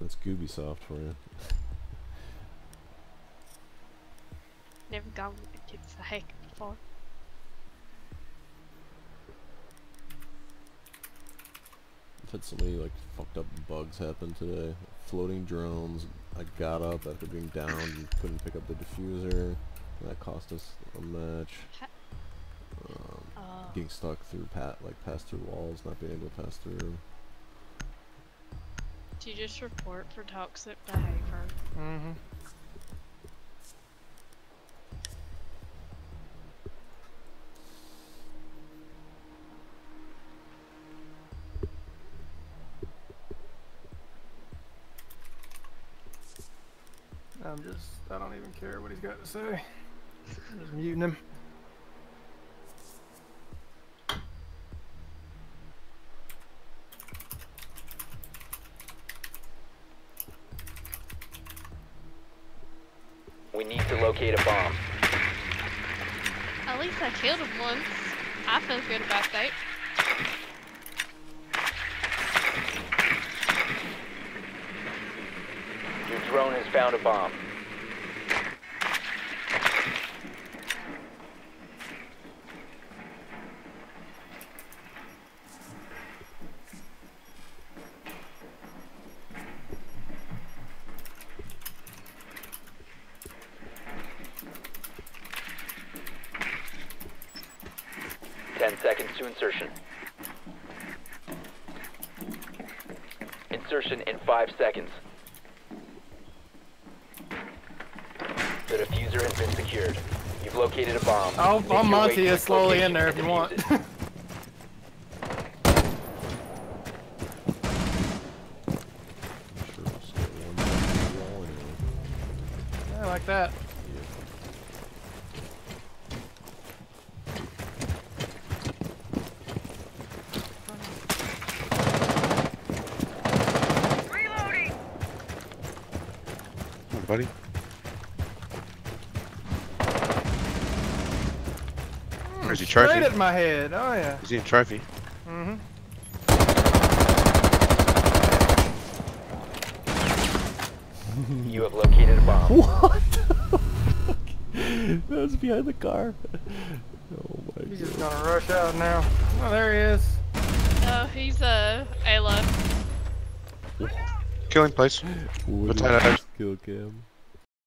That's Ubisoft for you. Never gone into the hack before. I've had so many like fucked up bugs happen today. Floating drones. I got up after being down and couldn't pick up the defuser. That cost us a match. Um, Uh, getting stuck through pat like pass through walls, not being able to pass through. Do you just report for toxic behavior? Mm-hmm. I'm just, I don't even care what he's got to say. I'm just muting him. We need to locate a bomb. At least I killed him once. I feel good about that. Your drone has found a bomb. Ten seconds to insertion. Insertion in five seconds. The defuser has been secured. You've located a bomb. I'll, Make I'll your Monty you slowly in there if you want. defuse it. I'm sure I'll just get one back to the wall anyway. I like that. Yeah. Come on, buddy. Where's your Straight at my head. Oh yeah. Is he a trophy? Mm-hmm. You have located a bomb. What the fuck? That was behind the car. Oh my He's god. just gonna rush out now. Oh, there he is. Oh, he's uh, a Ayla. Kill him, please. Potato kill cam.